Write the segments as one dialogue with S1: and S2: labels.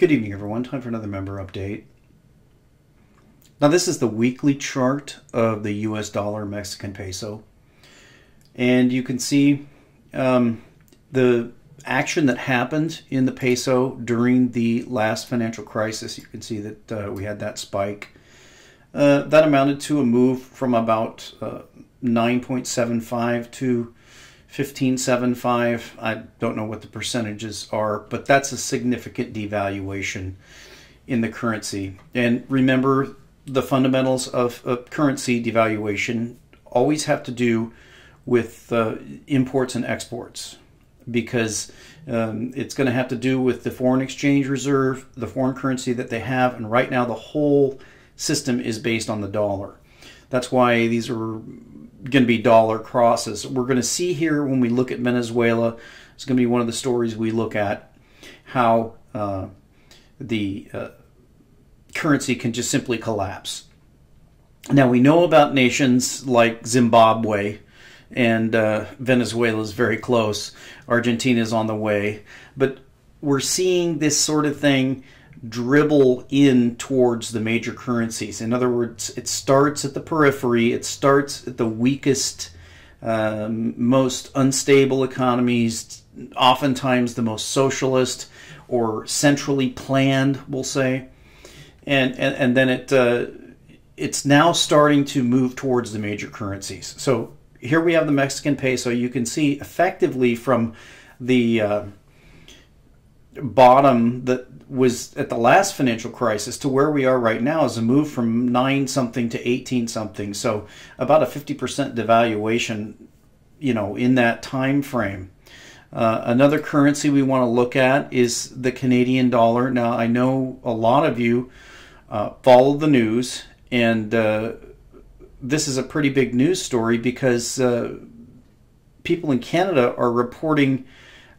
S1: Good evening, everyone. Time for another member update. Now, this is the weekly chart of the US dollar Mexican peso. And you can see um, the action that happened in the peso during the last financial crisis. You can see that uh, we had that spike. Uh, that amounted to a move from about uh, 9.75 to 1575. I don't know what the percentages are, but that's a significant devaluation in the currency. And remember, the fundamentals of, of currency devaluation always have to do with uh, imports and exports because um, it's going to have to do with the foreign exchange reserve, the foreign currency that they have, and right now the whole system is based on the dollar. That's why these are going to be dollar crosses. We're going to see here when we look at Venezuela, it's going to be one of the stories we look at how uh, the uh, currency can just simply collapse. Now, we know about nations like Zimbabwe, and uh, Venezuela is very close. Argentina is on the way. But we're seeing this sort of thing dribble in towards the major currencies. In other words, it starts at the periphery, it starts at the weakest, um, most unstable economies, oftentimes the most socialist or centrally planned, we'll say. And, and, and then it, uh, it's now starting to move towards the major currencies. So here we have the Mexican peso. You can see effectively from the uh, bottom that was at the last financial crisis to where we are right now is a move from 9 something to 18 something. So about a 50% devaluation you know in that time frame. Uh, another currency we want to look at is the Canadian dollar. Now I know a lot of you uh, follow the news and uh, this is a pretty big news story because uh, people in Canada are reporting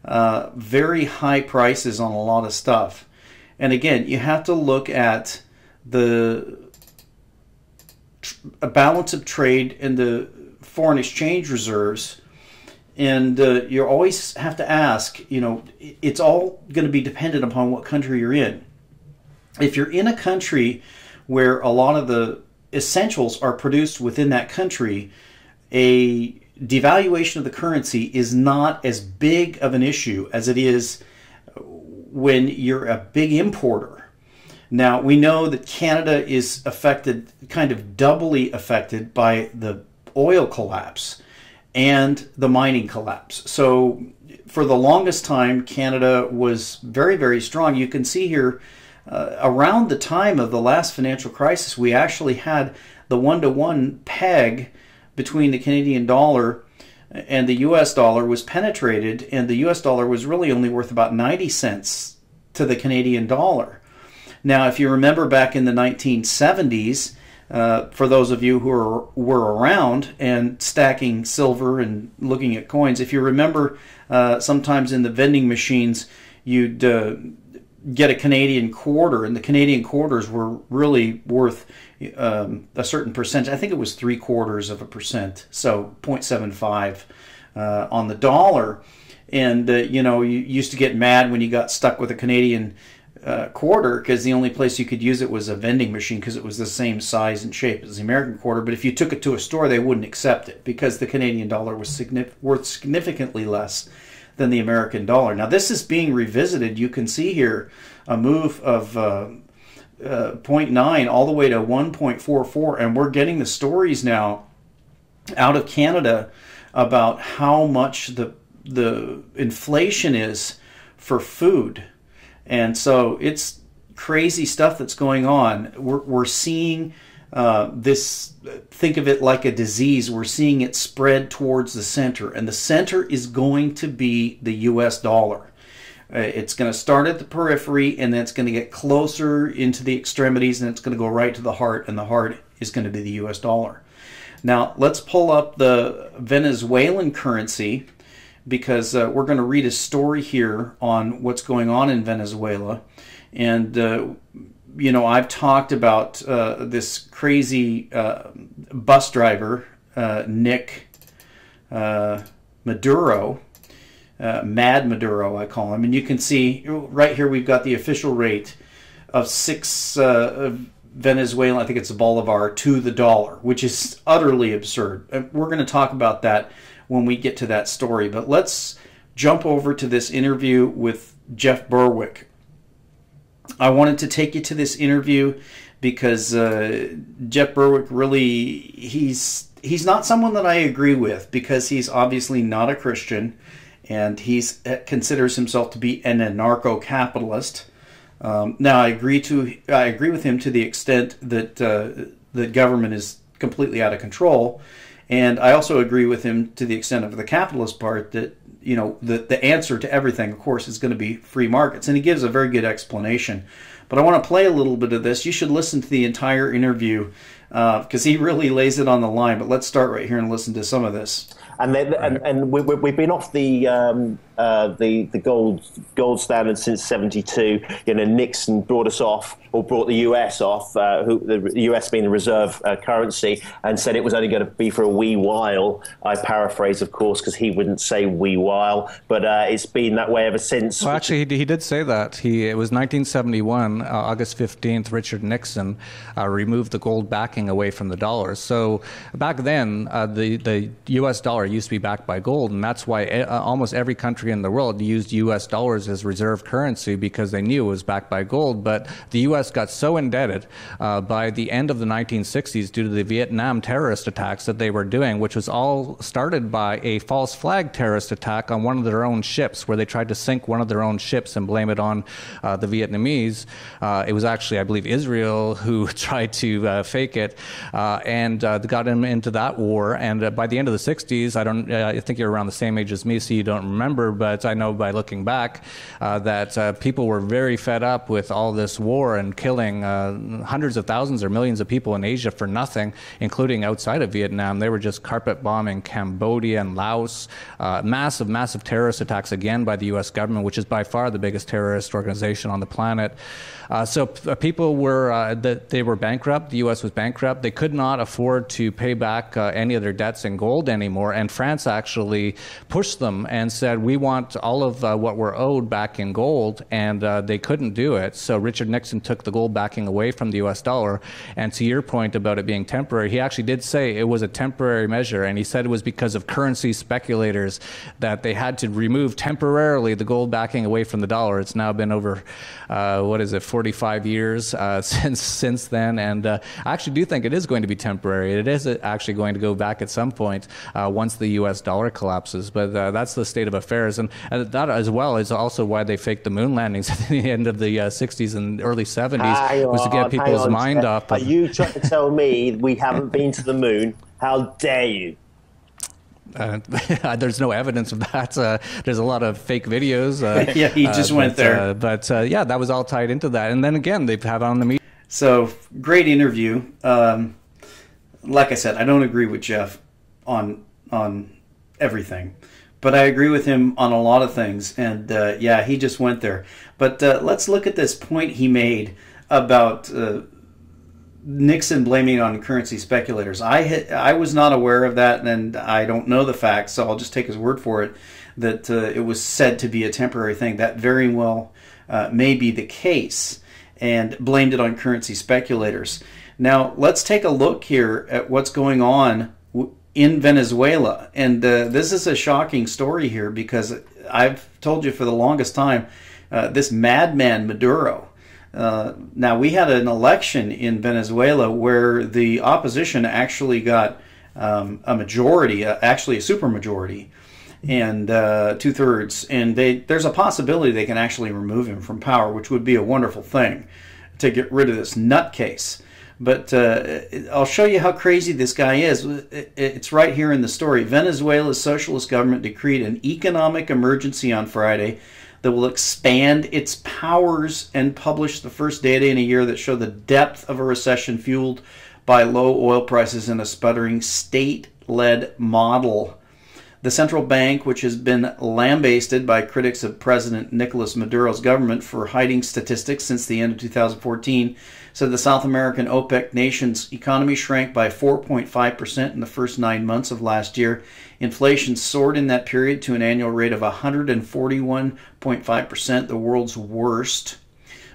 S1: uh, very high prices on a lot of stuff and again, you have to look at the a balance of trade and the foreign exchange reserves. And uh, you always have to ask, you know, it's all going to be dependent upon what country you're in. If you're in a country where a lot of the essentials are produced within that country, a devaluation of the currency is not as big of an issue as it is when you're a big importer. Now, we know that Canada is affected, kind of doubly affected by the oil collapse and the mining collapse. So, for the longest time, Canada was very, very strong. You can see here, uh, around the time of the last financial crisis, we actually had the one to one peg between the Canadian dollar and the US dollar was penetrated, and the US dollar was really only worth about 90 cents to the Canadian dollar. Now, if you remember back in the 1970s, uh, for those of you who are, were around and stacking silver and looking at coins, if you remember, uh, sometimes in the vending machines, you'd uh, get a Canadian quarter, and the Canadian quarters were really worth um, a certain percentage. I think it was three quarters of a percent, so 0.75 uh, on the dollar. And uh, you know, you used to get mad when you got stuck with a Canadian uh, quarter because the only place you could use it was a vending machine because it was the same size and shape as the American quarter. But if you took it to a store, they wouldn't accept it because the Canadian dollar was signif- worth significantly less than the American dollar. Now, this is being revisited. You can see here a move of uh, uh, 0.9 all the way to 1.44, and we're getting the stories now out of Canada about how much the the inflation is for food, and so it's crazy stuff that's going on. We're we're seeing. Uh, this think of it like a disease we're seeing it spread towards the center and the center is going to be the us dollar uh, it's going to start at the periphery and then it's going to get closer into the extremities and it's going to go right to the heart, and the heart is going to be the US dollar. Now, let's pull up the Venezuelan currency because uh, we're going to read a story here on what's going on in Venezuela. And, uh, you know, I've talked about uh, this crazy uh, bus driver, uh, Nick Maduro uh, Mad Maduro, I call him. And you can see right here we've got the official rate of six uh, Venezuela, I think it's a bolivar, to the dollar, which is utterly absurd. We're going to talk about that when we get to that story. But let's jump over to this interview with Jeff Berwick. I wanted to take you to this interview because uh, Jeff Berwick really he's he's not someone that I agree with because he's obviously not a Christian and he uh, considers himself to be an anarcho-capitalist. Um, now I agree to I agree with him to the extent that uh, the government is completely out of control, and I also agree with him to the extent of the capitalist part that you know the the answer to everything, of course, is going to be free markets, and he gives a very good explanation. But I want to play a little bit of this. You should listen to the entire interview because uh, he really lays it on the line. But let's start right here and listen to some of this.
S2: And then, right. and, and we, have been off the um, uh, the the gold gold standard since '72. You know, Nixon brought us off, or brought the US off, uh, who, the US being the reserve uh, currency, and said it was only going to be for a wee while. I paraphrase, of course, because he wouldn't say wee while, but uh, it's been that way ever since.
S3: Well, actually, he, he did say that. He it was 1971, uh, August 15th. Richard Nixon removed the gold backing away from the dollar. So back then, the the U.S. dollar used to be backed by gold, and that's why almost every country in the world used U.S. dollars as reserve currency because they knew it was backed by gold. But the U.S. got so indebted uh, by the end of the 1960s due to the Vietnam terrorist attacks that they were doing, which was all started by a false flag terrorist attack on one of their own ships, where they tried to sink one of their own ships and blame it on uh, the Vietnamese. Uh, it was actually, I believe, Israel who tried to uh, fake it uh, and uh, got them into that war. And by the end of the 60s, I don't, I think you're around the same age as me, so you don't remember but I know by looking back uh, that uh, people were very fed up with all this war and killing uh, hundreds of thousands or millions of people in Asia for nothing, including outside of Vietnam. They were just carpet bombing Cambodia and Laos, uh, massive, massive terrorist attacks again by the U.S. government, which is by far the biggest terrorist organization on the planet. Uh, so people were that they were bankrupt. The U.S. was bankrupt. They could not afford to pay back any of their debts in gold anymore. And France actually pushed them and said, "We want all of uh, what we're owed back in gold," and uh, they couldn't do it. So Richard Nixon took the gold backing away from the U.S. dollar. And to your point about it being temporary, he actually did say it was a temporary measure, and he said it was because of currency speculators that they had to remove temporarily the gold backing away from the dollar. It's now been over, what is it, 45 years uh, since since then, and uh, I actually do think it is going to be temporary. It is actually going to go back at some point uh, once the U.S. dollar collapses. But uh, that's the state of affairs, and that as well is also why they faked the moon landings at the end of the 60s uh, and early 70s hang was to get people's mind off.
S2: Are you trying to tell me we haven't been to the moon? How dare you?
S3: Uh, there's no evidence of that. Uh, there's a lot of fake videos. Uh,
S1: yeah, he just
S3: uh,
S1: went
S3: but,
S1: there.
S3: Uh, but uh, yeah, that was all tied into that. And then again, they've had on the media.
S1: So great interview. Um, like I said, I don't agree with Jeff on on everything, but I agree with him on a lot of things. And yeah, he just went there. But let's look at this point he made about Nixon blaming on currency speculators. I I was not aware of that, and I don't know the facts, so I'll just take his word for it that uh, it was said to be a temporary thing. That very well uh, may be the case, and blamed it on currency speculators. Now let's take a look here at what's going on in Venezuela, and uh, this is a shocking story here because I've told you for the longest time uh, this madman Maduro uh, now, we had an election in Venezuela where the opposition actually got um, a majority, uh, actually a supermajority, and uh, two thirds. And they, there's a possibility they can actually remove him from power, which would be a wonderful thing to get rid of this nutcase. But uh, I'll show you how crazy this guy is. It's right here in the story. Venezuela's socialist government decreed an economic emergency on Friday that will expand its powers and publish the first data in a year that show the depth of a recession fueled by low oil prices and a sputtering state led model. The central bank, which has been lambasted by critics of President Nicolas Maduro's government for hiding statistics since the end of 2014, said the South American OPEC nation's economy shrank by 4.5% in the first nine months of last year. Inflation soared in that period to an annual rate of 141.5%, the world's worst.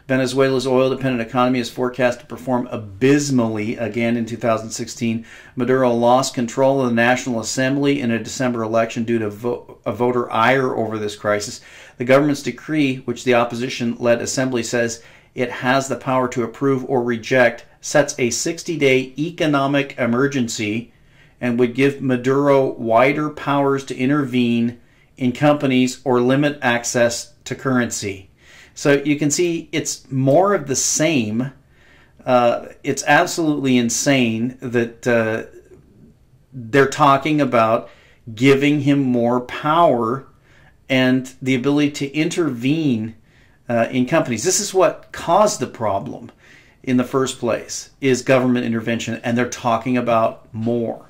S1: Venezuela's oil dependent economy is forecast to perform abysmally again in 2016. Maduro lost control of the National Assembly in a December election due to vo- a voter ire over this crisis. The government's decree, which the opposition led assembly says it has the power to approve or reject, sets a 60 day economic emergency and would give Maduro wider powers to intervene in companies or limit access to currency. So you can see it's more of the same. Uh, it's absolutely insane that uh, they're talking about giving him more power and the ability to intervene uh, in companies. This is what caused the problem in the first place is government intervention and they're talking about more.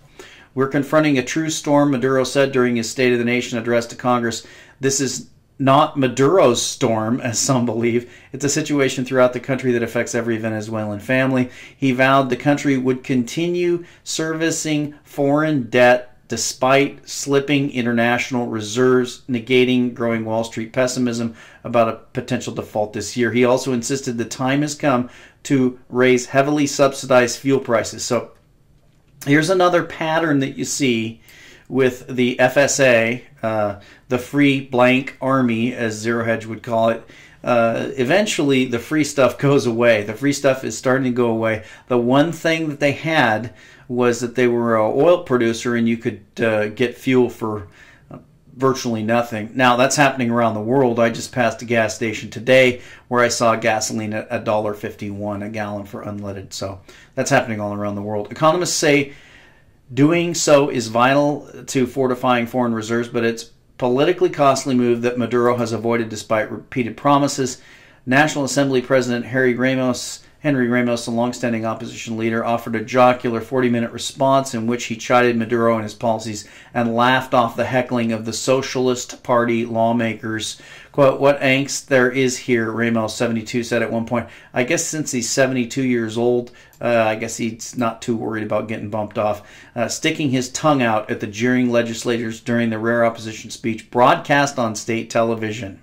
S1: We're confronting a true storm, Maduro said during his State of the Nation address to Congress. This is not Maduro's storm, as some believe. It's a situation throughout the country that affects every Venezuelan family. He vowed the country would continue servicing foreign debt despite slipping international reserves, negating growing Wall Street pessimism about a potential default this year. He also insisted the time has come to raise heavily subsidized fuel prices. So Here's another pattern that you see with the FSA, uh, the free blank army, as Zero Hedge would call it. Uh, eventually, the free stuff goes away. The free stuff is starting to go away. The one thing that they had was that they were an oil producer and you could uh, get fuel for virtually nothing. Now that's happening around the world. I just passed a gas station today where I saw gasoline at a dollar fifty-one a gallon for unleaded. So that's happening all around the world. Economists say doing so is vital to fortifying foreign reserves, but it's politically costly move that Maduro has avoided despite repeated promises. National Assembly President Harry Ramos Henry Ramos, a longstanding opposition leader, offered a jocular 40 minute response in which he chided Maduro and his policies and laughed off the heckling of the Socialist Party lawmakers. Quote, What angst there is here, Ramos, 72, said at one point. I guess since he's 72 years old, uh, I guess he's not too worried about getting bumped off. Uh, sticking his tongue out at the jeering legislators during the rare opposition speech broadcast on state television.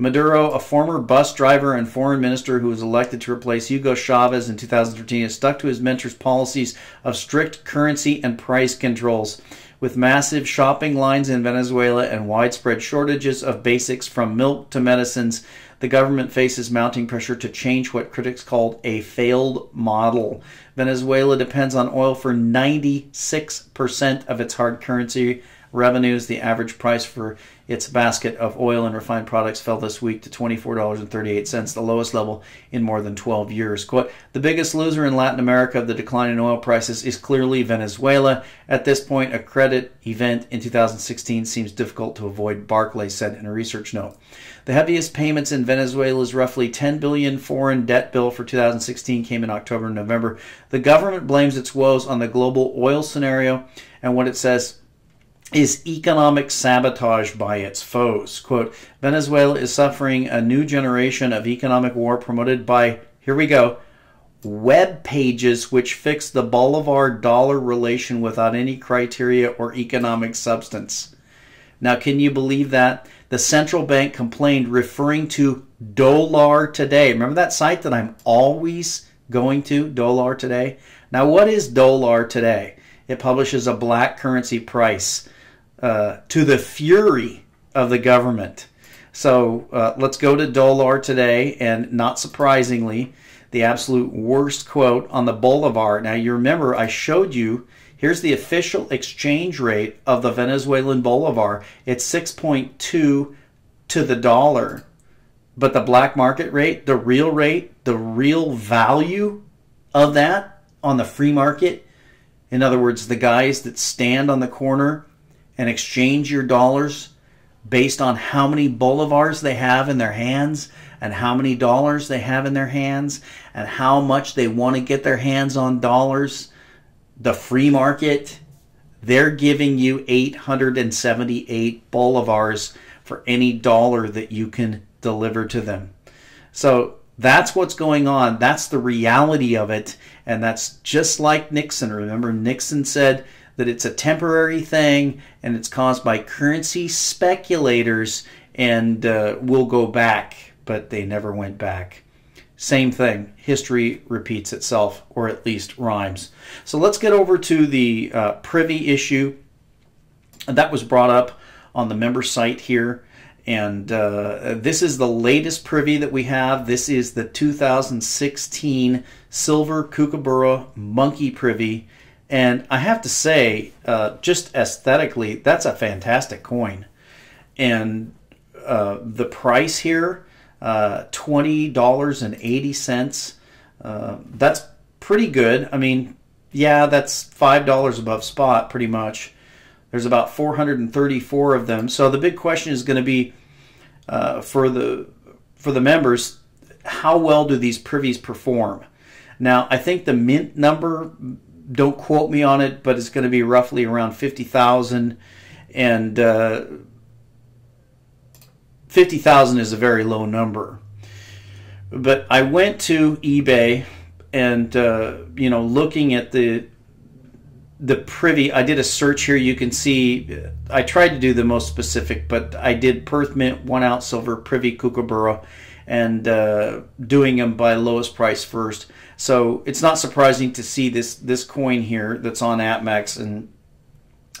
S1: Maduro, a former bus driver and foreign minister who was elected to replace Hugo Chavez in 2013, has stuck to his mentor's policies of strict currency and price controls. With massive shopping lines in Venezuela and widespread shortages of basics from milk to medicines, the government faces mounting pressure to change what critics called a failed model. Venezuela depends on oil for 96% of its hard currency revenues. The average price for its basket of oil and refined products fell this week to $24.38, the lowest level in more than 12 years. Quote, the biggest loser in Latin America of the decline in oil prices is clearly Venezuela. At this point, a credit event in 2016 seems difficult to avoid, Barclays said in a research note. The heaviest payments in Venezuela's roughly 10 billion foreign debt bill for 2016 came in October and November. The government blames its woes on the global oil scenario and what it says is economic sabotage by its foes. Quote, Venezuela is suffering a new generation of economic war promoted by, here we go, web pages which fix the Bolivar dollar relation without any criteria or economic substance. Now, can you believe that? The central bank complained referring to Dollar Today. Remember that site that I'm always going to, Dollar Today? Now, what is Dollar Today? It publishes a black currency price uh, to the fury of the government. So uh, let's go to Dollar today, and not surprisingly, the absolute worst quote on the Bolivar. Now, you remember I showed you. Here's the official exchange rate of the Venezuelan Bolivar. It's 6.2 to the dollar. But the black market rate, the real rate, the real value of that on the free market, in other words, the guys that stand on the corner and exchange your dollars based on how many bolivars they have in their hands and how many dollars they have in their hands and how much they want to get their hands on dollars, the free market, they're giving you 878 bolivars for any dollar that you can deliver to them. So that's what's going on. That's the reality of it. And that's just like Nixon. Remember, Nixon said that it's a temporary thing and it's caused by currency speculators and uh, will go back, but they never went back. Same thing. History repeats itself, or at least rhymes. So let's get over to the uh, privy issue. That was brought up on the member site here. And uh, this is the latest privy that we have. This is the 2016 Silver Kookaburra Monkey Privy. And I have to say, uh, just aesthetically, that's a fantastic coin. And uh, the price here uh, $20.80. Uh, that's pretty good. I mean, yeah, that's $5 above spot pretty much. There's about 434 of them. So the big question is going to be uh, for the for the members, how well do these privies perform? Now, I think the mint number, don't quote me on it, but it's going to be roughly around 50,000 and uh, 50,000 is a very low number. But I went to eBay and uh, you know looking at the the privy I did a search here. You can see I tried to do the most specific but I did Perth Mint 1 ounce silver privy kookaburra and uh, doing them by lowest price first so it's not surprising to see this this coin here that's on APMEX and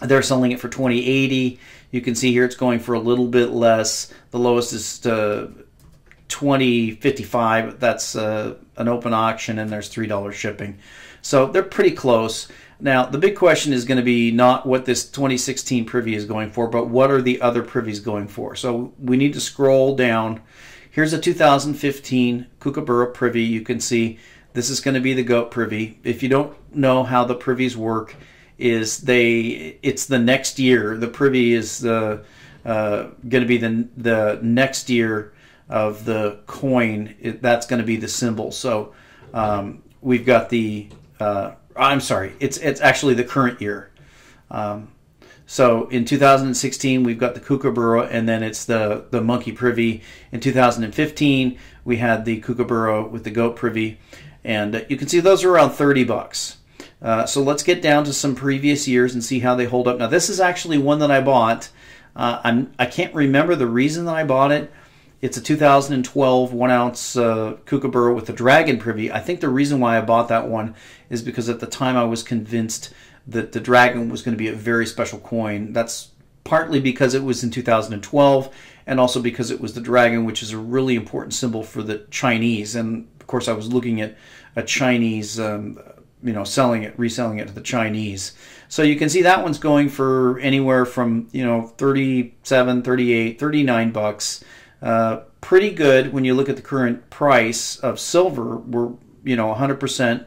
S1: they're selling it for 2080 you can see here it's going for a little bit less. The lowest is uh, 2055. That's uh, an open auction and there's $3 shipping. So they're pretty close. Now, the big question is going to be not what this 2016 privy is going for, but what are the other privies going for? So we need to scroll down. Here's a 2015 Kookaburra privy. You can see this is going to be the goat privy. If you don't know how the privies work, is they it's the next year. The privy is the uh, going to be the the next year of the coin. It, that's going to be the symbol. So um, we've got the. Uh, I'm sorry. It's it's actually the current year. Um, so in 2016 we've got the kookaburra, and then it's the the monkey privy. In 2015 we had the kookaburra with the goat privy, and you can see those are around 30 bucks. Uh, so let's get down to some previous years and see how they hold up. Now, this is actually one that I bought. Uh, I'm, I can't remember the reason that I bought it. It's a 2012 one ounce uh, Kookaburra with the Dragon Privy. I think the reason why I bought that one is because at the time I was convinced that the Dragon was going to be a very special coin. That's partly because it was in 2012 and also because it was the Dragon, which is a really important symbol for the Chinese. And of course, I was looking at a Chinese um, you know selling it reselling it to the chinese so you can see that one's going for anywhere from you know 37 38 39 bucks uh, pretty good when you look at the current price of silver we're you know 100%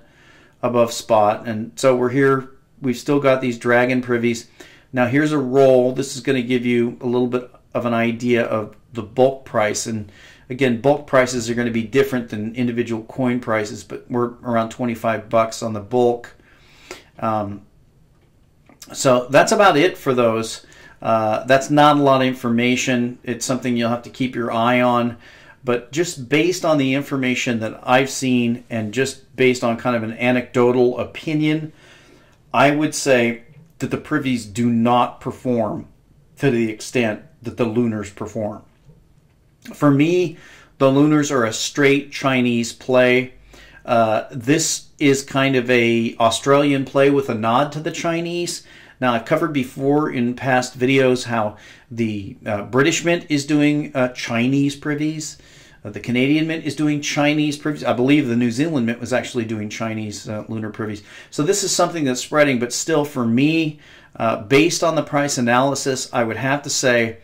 S1: above spot and so we're here we've still got these dragon privies now here's a roll this is going to give you a little bit of an idea of the bulk price and Again, bulk prices are going to be different than individual coin prices, but we're around 25 bucks on the bulk. Um, so that's about it for those. Uh, that's not a lot of information. It's something you'll have to keep your eye on. But just based on the information that I've seen and just based on kind of an anecdotal opinion, I would say that the privies do not perform to the extent that the lunars perform. For me, the Lunars are a straight Chinese play. Uh, this is kind of a Australian play with a nod to the Chinese. Now, I've covered before in past videos how the uh, British Mint is doing uh, Chinese privies. The Canadian Mint is doing Chinese privies. I believe the New Zealand Mint was actually doing Chinese uh, lunar privies. So this is something that's spreading, but still for me, uh, based on the price analysis, I would have to say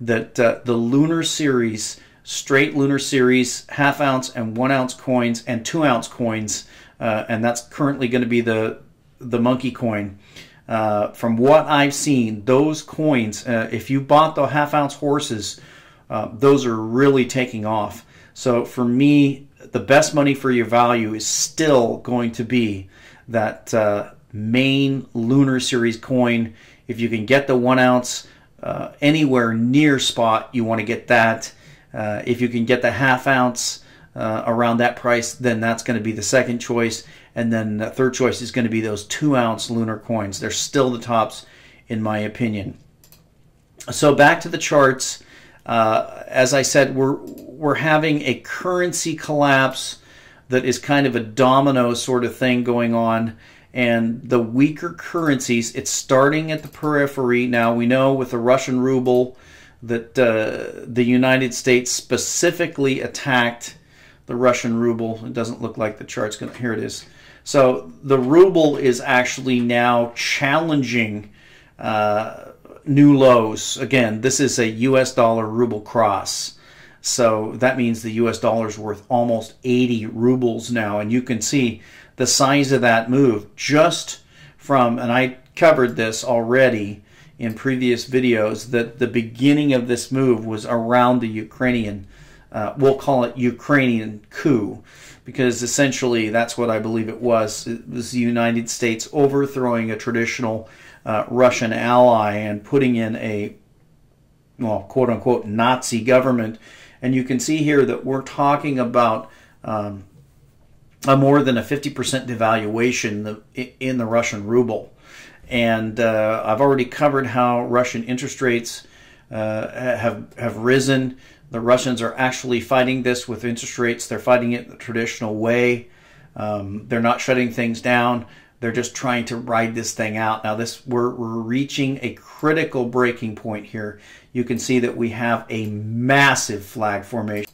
S1: that uh, the Lunar Series, straight Lunar Series, half ounce and one ounce coins and two ounce coins, uh, and that's currently going to be the the monkey coin. Uh, from what I've seen, those coins, uh, if you bought the half ounce horses, uh, those are really taking off. So for me, the best money for your value is still going to be that uh, main Lunar Series coin. If you can get the one ounce uh, anywhere near spot, you want to get that. Uh, if you can get the half ounce uh, around that price, then that's going to be the second choice. And then the third choice is going to be those two ounce lunar coins. They're still the tops, in my opinion. So back to the charts. Uh, as I said, we're we're having a currency collapse that is kind of a domino sort of thing going on. And the weaker currencies, it's starting at the periphery. Now we know with the Russian ruble that uh, the United States specifically attacked the Russian ruble. It doesn't look like the chart's going to. Here it is. So the ruble is actually now challenging uh, new lows. Again, this is a US dollar ruble cross. So that means the US dollar is worth almost 80 rubles now. And you can see the size of that move just from, and I covered this already in previous videos, that the beginning of this move was around the Ukrainian, uh, we'll call it Ukrainian coup, because essentially that's what I believe it was. It was the United States overthrowing a traditional uh, Russian ally and putting in a, well, quote unquote, Nazi government and you can see here that we're talking about um, a more than a 50% devaluation in the Russian ruble. And uh, I've already covered how Russian interest rates uh, have, have risen. The Russians are actually fighting this with interest rates. They're fighting it the traditional way. Um, they're not shutting things down. They're just trying to ride this thing out. Now, this we're, we're reaching a critical breaking point here. You can see that we have a massive flag formation.